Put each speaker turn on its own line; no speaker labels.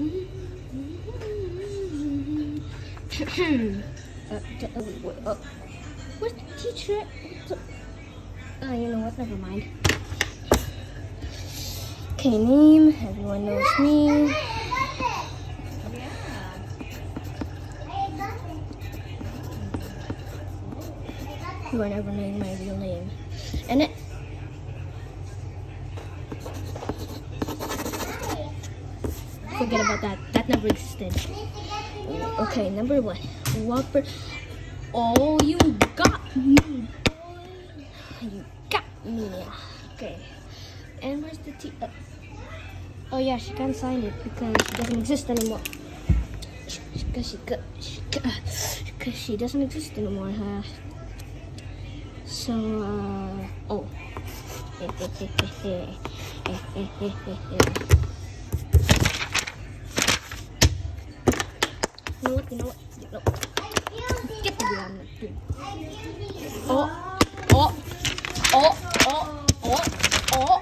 uh, uh, uh, where's the teacher? Oh, you know what? Never mind. Okay, name. Everyone knows me. You will never know my real name. And it. Forget about that. That never existed. Okay, number one. Whopper. Oh, you got me. You got me. Okay. And where's the T? Uh, oh yeah, she can't sign it because she doesn't exist anymore. Because she, she, because she doesn't exist anymore. Huh? So, uh, oh. know what, you know what? You know. Get the ground. Oh, oh, oh, oh, oh, oh.